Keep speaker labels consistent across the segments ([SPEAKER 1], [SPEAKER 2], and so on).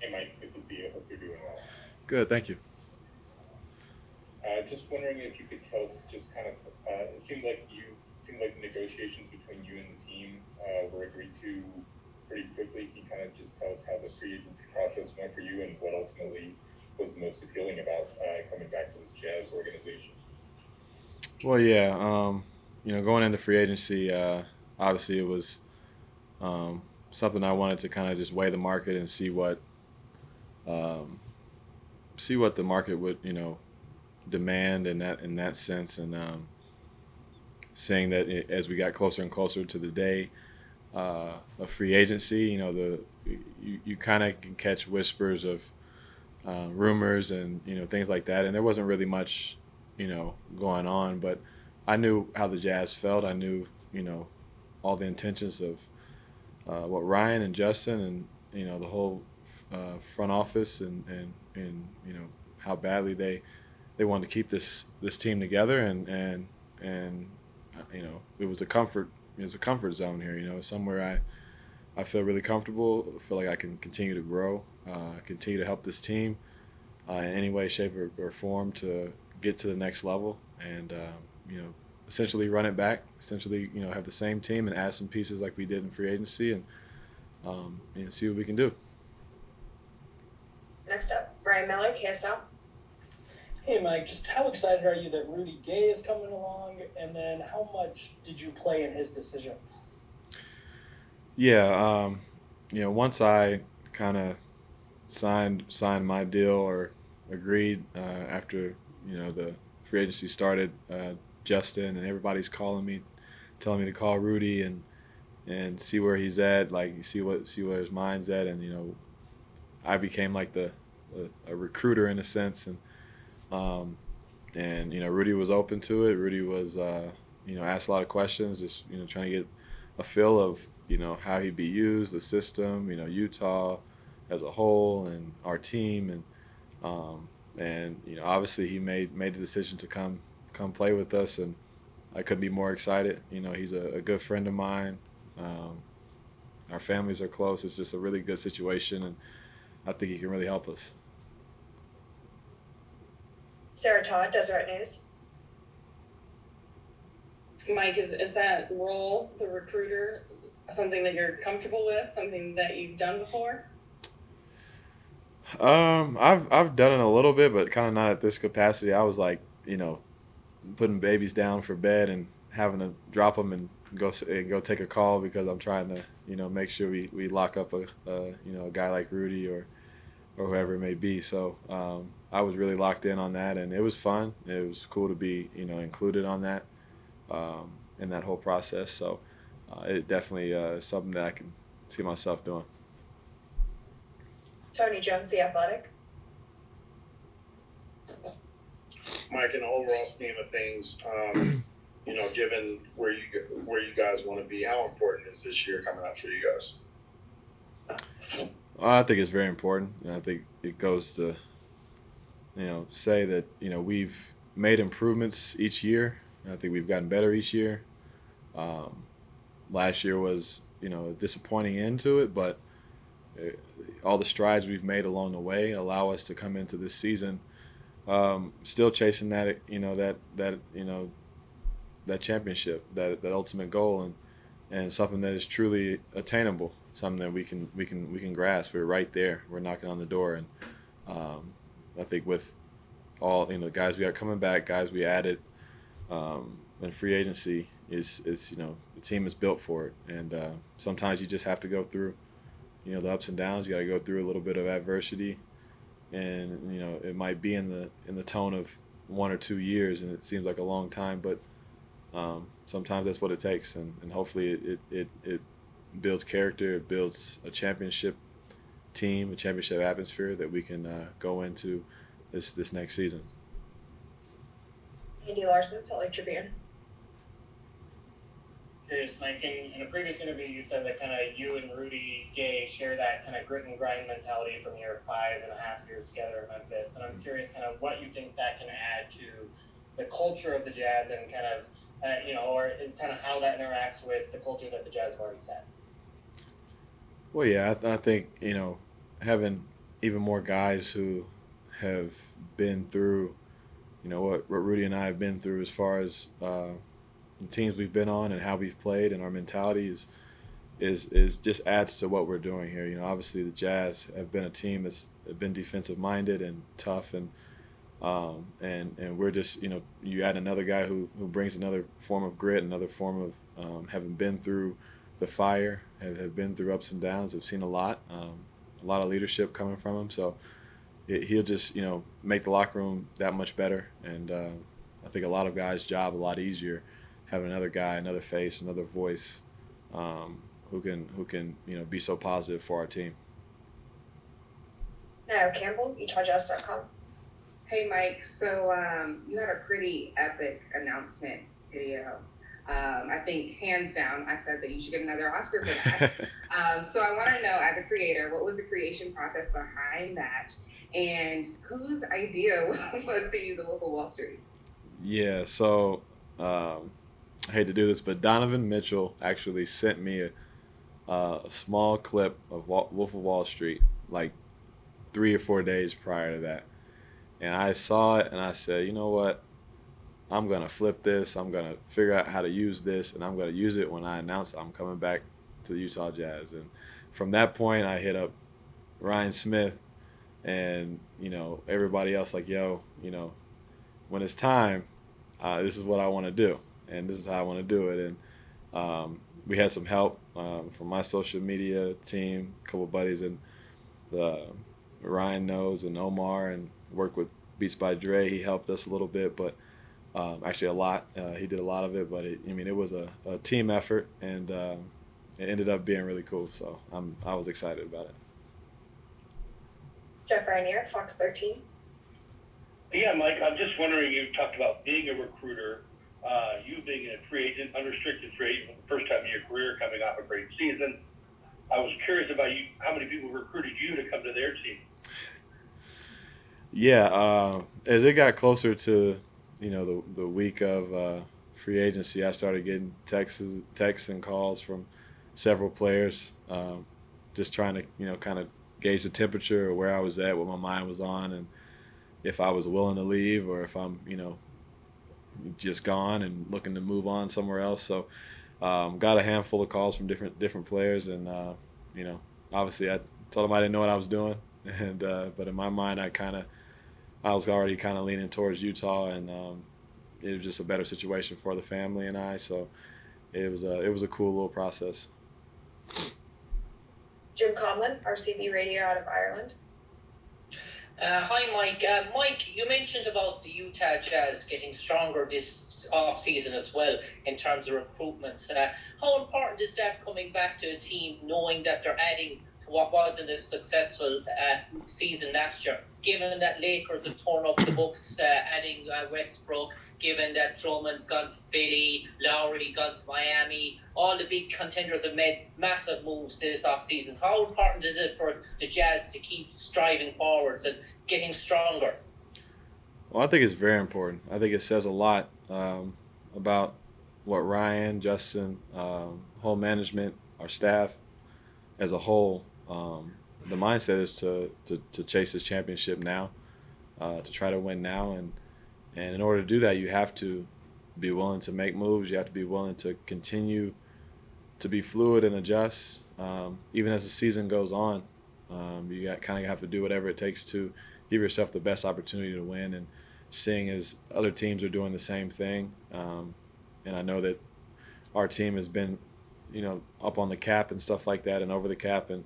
[SPEAKER 1] Hey, Mike. Good to see you. Hope you're doing well.
[SPEAKER 2] Good, thank you.
[SPEAKER 1] Uh, just wondering if you could tell us, just kind of, uh, it seemed like you, seemed like the negotiations between you and the team uh, were agreed to pretty quickly. Can you kind of just tell us how the free agency process went for you and what ultimately was most appealing about uh, coming back to this Jazz organization?
[SPEAKER 2] Well, yeah, um, you know, going into free agency, uh, obviously it was um, something I wanted to kind of just weigh the market and see what um, see what the market would you know demand in that in that sense, and um, saying that it, as we got closer and closer to the day uh, of free agency, you know the you, you kind of can catch whispers of uh, rumors and you know things like that, and there wasn't really much you know going on, but I knew how the Jazz felt. I knew you know all the intentions of uh, what Ryan and Justin and you know the whole uh, front office and, and and you know how badly they they wanted to keep this this team together and and and uh, you know it was a comfort it was a comfort zone here you know somewhere I I feel really comfortable I feel like I can continue to grow uh, continue to help this team uh, in any way shape or, or, form to get to the next level and um, you know essentially run it back, essentially you know have the same team and add some pieces like we did in free agency and um, and see what we can do.
[SPEAKER 3] Next up, Brian Miller, KSL.
[SPEAKER 4] Hey Mike, just how excited are you that Rudy Gay is coming along, and then how much did you play in his decision?
[SPEAKER 2] Yeah, um, you know, once I kind of signed signed my deal or agreed uh, after you know the free agency started, uh, Justin, and everybody's calling me, telling me to call Rudy and and see where he's at, like see what see where his mind's at, and you know, I became like the a, a recruiter in a sense, and um, and you know, Rudy was open to it. Rudy was uh, you know asked a lot of questions, just you know trying to get a feel of you know how he'd be used, the system, you know Utah as a whole, and our team, and um, and you know obviously he made made the decision to come come play with us, and I couldn't be more excited. You know, he's a, a good friend of mine. Um, our families are close. It's just a really good situation, and I think he can really help us.
[SPEAKER 3] Sarah Todd, Deseret News.
[SPEAKER 5] Mike, is, is that role, the recruiter, something that you're comfortable with, something that you've done before?
[SPEAKER 2] Um, I've I've done it a little bit, but kind of not at this capacity. I was like, you know, putting babies down for bed and having to drop them and go and go take a call because I'm trying to you know make sure we, we lock up a, a you know a guy like Rudy or or whoever it may be. So um, I was really locked in on that, and it was fun. It was cool to be you know included on that um, in that whole process. So uh, it definitely uh, is something that I can see myself doing.
[SPEAKER 3] Tony Jones, The Athletic.
[SPEAKER 6] Mike, in the overall scheme of things, um, you know, given where you where you guys want to be, how important is this year coming up for you guys?
[SPEAKER 2] I think it's very important. I think it goes to, you know, say that you know we've made improvements each year. I think we've gotten better each year. Um, last year was you know a disappointing end to it, but it, uh, all the strides we've made along the way allow us to come into this season um, still chasing that you know that that you know that championship that that ultimate goal and and something that is truly attainable something that we can we can we can grasp. We're right there. We're knocking on the door. And um, I think with all you know guys we got coming back guys we added um, and free agency is is you know the team is built for it. And uh, sometimes you just have to go through you know the ups and downs. You got to go through a little bit of adversity. And you know it might be in the in the tone of one or two years, and it seems like a long time, but um, sometimes that's what it takes, and, and hopefully it, it, it builds character, it builds a championship team, a championship atmosphere that we can uh, go into this this next season.
[SPEAKER 3] Andy Larsen, Salt Lake Tribune
[SPEAKER 7] curious, Mike, in, in a previous interview, you said that kind of you and Rudy Gay share that kind of grit and grind mentality from your five and a half years together in Memphis. And I'm curious kind of what you think that can add to the culture of the Jazz and kind of, uh, you know, or kind of how that interacts with the culture that the Jazz have already set.
[SPEAKER 2] Well, yeah, I, th- I think, you know, having even more guys who have been through, you know, what, what Rudy and I have been through as far as uh, the teams we've been on and how we've played and our mentality is, is, is just adds to what we're doing here. You know, obviously the Jazz have been a team that's been defensive minded and tough and um, and and we're just you know you add another guy who, who brings another form of grit, another form of um, having been through the fire, have, have been through ups and downs, have seen a lot, um, a lot of leadership coming from him. So it, he'll just you know make the locker room that much better, and uh, I think a lot of guys' job a lot easier having another guy, another face, another voice um, who can who can you know be so positive for our team.
[SPEAKER 3] Now Campbell, UtahJazz.com.
[SPEAKER 8] Hey Mike, so um, you had a pretty epic announcement video. Um, I think hands down, I said that you should get another Oscar for that. um, so I want to know, as a creator, what was the creation process behind that, and whose idea was to use the Wolf of Wall Street?
[SPEAKER 2] Yeah, so um, I hate to do this, but Donovan Mitchell actually sent me a, a small clip of Wolf of Wall Street, like three or four days prior to that and I saw it and I said, you know what? I'm gonna flip this. I'm gonna figure out how to use this, and I'm gonna use it when I announce I'm coming back to the Utah Jazz. And from that point, I hit up Ryan Smith and you know everybody else. Like, yo, you know, when it's time, uh, this is what I want to do, and this is how I want to do it. And um, we had some help um, from my social media team, a couple buddies, and the Ryan knows and Omar and work with Beats by Dre. He helped us a little bit, but um, actually a lot. Uh, he did a lot of it, but it, I mean, it was a, a team effort, and um, it ended up being really cool. So I'm I was excited about it.
[SPEAKER 3] Jeff Rainier, Fox 13.
[SPEAKER 9] Yeah, Mike, I'm just wondering. You talked about being a recruiter. Uh, you being a free agent, unrestricted free agent, for the first time in your career, coming off a great season. I was curious about you. How many people recruited you to come to their team?
[SPEAKER 2] Yeah, uh, as it got closer to, you know, the the week of uh, free agency, I started getting texts, texts and calls from several players, um, just trying to, you know, kind of gauge the temperature of where I was at, what my mind was on, and if I was willing to leave or if I'm, you know, just gone and looking to move on somewhere else. So, um, got a handful of calls from different different players, and uh, you know, obviously I told them I didn't know what I was doing, and uh, but in my mind I kind of I was already kind of leaning towards Utah, and um, it was just a better situation for the family and I. So it was a it was a cool little process.
[SPEAKER 3] Jim Conlon, RCB Radio out of Ireland.
[SPEAKER 10] Uh, hi, Mike. Uh, Mike, you mentioned about the Utah Jazz getting stronger this off season as well in terms of recruitments. Uh, how important is that coming back to a team knowing that they're adding to what wasn't a successful uh, season last year. Given that Lakers have torn up the books, uh, adding uh, Westbrook, given that Drummond's gone to Philly, Lowry gone to Miami, all the big contenders have made massive moves this off season. How important is it for the Jazz to keep striving forwards and getting stronger?
[SPEAKER 2] Well, I think it's very important. I think it says a lot um, about what Ryan, Justin, um, whole management, our staff as a whole um, the mindset is to, to, to chase this championship now, uh, to try to win now, and and in order to do that, you have to be willing to make moves. You have to be willing to continue to be fluid and adjust, um, even as the season goes on. Um, you kind of have to do whatever it takes to give yourself the best opportunity to win. And seeing as other teams are doing the same thing, um, and I know that our team has been, you know, up on the cap and stuff like that, and over the cap, and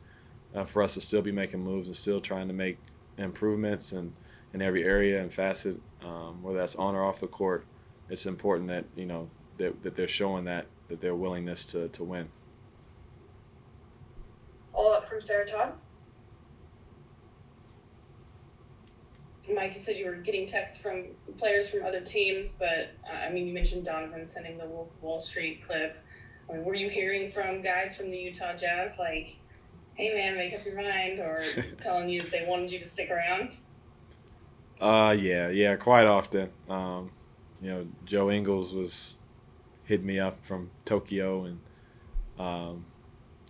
[SPEAKER 2] uh, for us to still be making moves and still trying to make improvements and in every area and facet, um, whether that's on or off the court, it's important that you know that, that they're showing that that their willingness to, to win.
[SPEAKER 3] All up from Sarah Todd.
[SPEAKER 5] Mike, you said you were getting texts from players from other teams, but uh, I mean, you mentioned Donovan sending the Wolf Wall Street clip. I mean, were you hearing from guys from the Utah Jazz like, hey man, make up your mind, or telling you they wanted you to stick around?
[SPEAKER 2] Uh, yeah, yeah, quite often. Um, you know, Joe Ingles was hit me up from Tokyo, and um,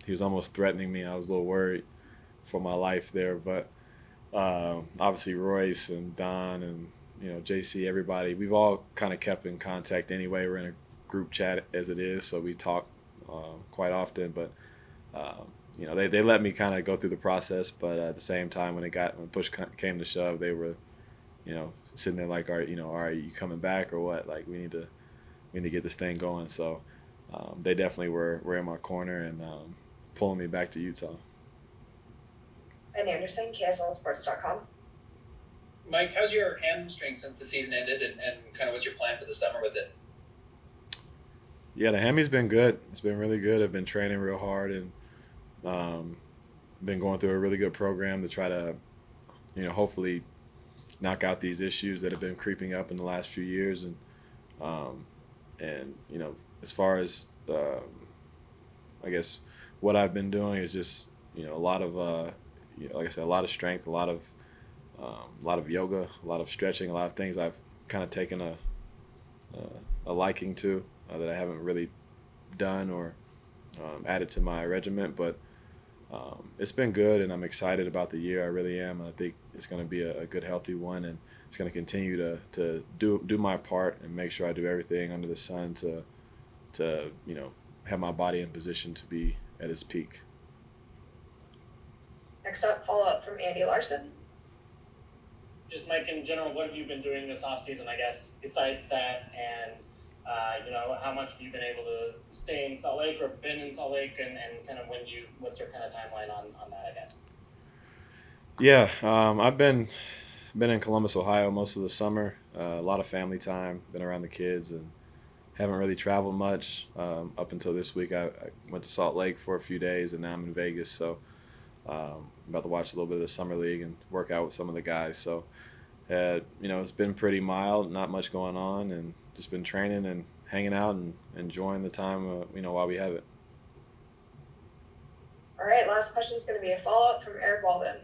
[SPEAKER 2] he was almost threatening me. I was a little worried for my life there, but uh, obviously Royce and Don and you know JC, everybody, we've all kind of kept in contact anyway. We're in a group chat as it is, so we talk uh, quite often. But um, you know, they, they let me kind of go through the process, but at the same time, when it got when push came to shove, they were, you know, sitting there like, are you know, are you coming back or what? Like we need to we need to get this thing going. So um, they definitely were were in my corner and um, pulling me back to Utah.
[SPEAKER 3] Ben Anderson, KSLSports.com.
[SPEAKER 11] Mike, how's your hamstring since the season ended, and, and kind of what's your plan for the summer with it?
[SPEAKER 2] Yeah, the hammy has been good. It's been really good. I've been training real hard and um, been going through a really good program to try to, you know, hopefully knock out these issues that have been creeping up in the last few years. And um, and you know, as far as uh, I guess what I've been doing is just you know a lot of uh, you know, like I said, a lot of strength, a lot of um, a lot of yoga, a lot of stretching, a lot of things I've kind of taken a a liking to uh, that I haven't really done or um, added to my regiment, but um, it's been good, and I'm excited about the year. I really am, and I think it's going to be a, a, good, healthy one, and it's going to continue to to do do my part and make sure I do everything under the sun to to you know have my body in position to be at its peak.
[SPEAKER 3] Next up, follow up from Andy Larsen.
[SPEAKER 7] Just Mike, in general, what have you been doing this off season? I guess besides that, and uh, you know, how much have you been able to stay in Salt Lake or been in Salt Lake, and, and kind of when you, what's your kind of timeline on, on that? I guess.
[SPEAKER 2] Yeah, um, I've been been in Columbus, Ohio, most of the summer. Uh, a lot of family time, been around the kids, and haven't really traveled much um, up until this week. I, I, went to Salt Lake for a few days, and now I'm in Vegas. So um, I'm about to watch a little bit of the summer league and work out with some of the guys. So, uh, you know, it's been pretty mild, not much going on, and just been training and hanging out and enjoying the time, uh, you know, while we have it.
[SPEAKER 3] All right, last question is going to be a follow up from Eric Walden.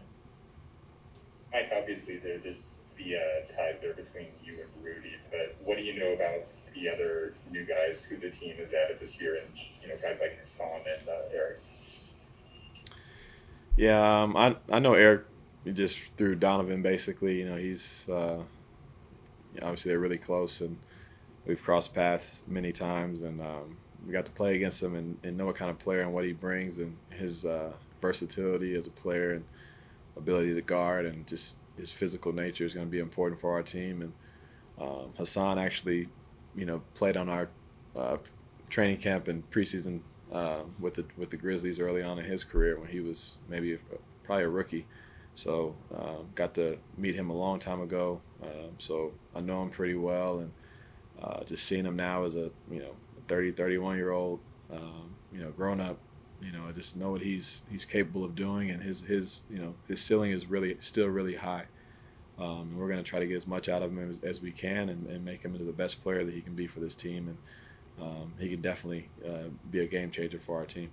[SPEAKER 1] Mike, obviously there, there's the uh, ties there between you and Rudy, but what do you know about the other new guys who the team has added this year, and you know, guys like Hassan and uh, Eric?
[SPEAKER 2] Yeah, um, I I know Eric just through Donovan. Basically, you know, he's uh, obviously they're really close, and we've crossed paths many times, and um, we got to play against him and, and, know what kind of player and what he brings, and his uh, versatility as a player and ability to guard, and just his physical nature is going to be important for our team. And um, Hassan actually, you know, played on our uh, training camp and preseason uh, with the with the Grizzlies early on in his career when he was maybe probably a rookie. So um, got to meet him a long time ago. Um, so I know him pretty well, and uh, just seeing him now as a you know 30, 31 year old, um, you know, grown up, you know, I just know what he's he's capable of doing, and his his you know his ceiling is really still really high. Um, and we're going to try to get as much out of him as, as we can and, and, make him into the best player that he can be for this team. And um, he can definitely uh, be a game changer for our team.